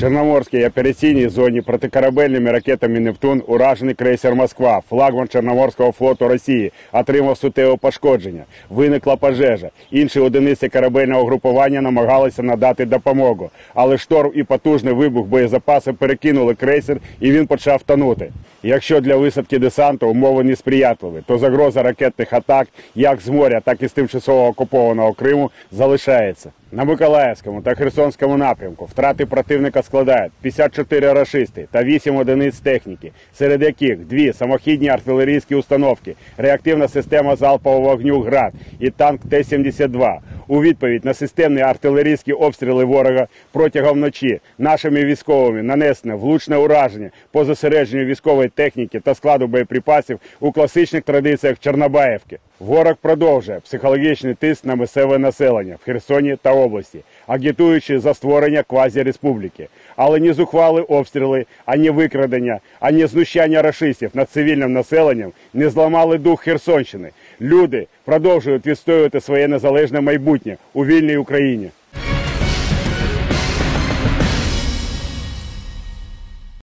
Чорноморській операційній зоні протикорабельними ракетами Нептун уражений крейсер Москва, флагман Чорноморського флоту Росії, отримав сутеве пошкодження. Виникла пожежа. Інші одиниці корабельного групування намагалися надати допомогу, але шторм і потужний вибух боєзапасу перекинули крейсер і він почав тонути. Якщо для висадки десанту умови несприятливі, то загроза ракетних атак як з моря, так і з тимчасово окупованого Криму залишається. На Миколаївському та Херсонському напрямку втрати противника складають 54 рашисти та 8 одиниць техніки, серед яких дві самохідні артилерійські установки, реактивна система залпового вогню ГРАД і танк Т-72. У відповідь на системні артилерійські обстріли ворога протягом ночі нашими військовими нанесено влучне ураження по зосередженню військової техніки та складу боєприпасів у класичних традиціях Чорнобаївки. Ворог продовжує психологічний тиск на місцеве населення в Херсоні та області, агітуючи за створення квазіреспубліки. Але ні зухвали обстріли, ані викрадення, ані знущання рашистів над цивільним населенням не зламали дух Херсонщини. Люди продовжують відстоювати своє незалежне майбутнє у вільній Україні.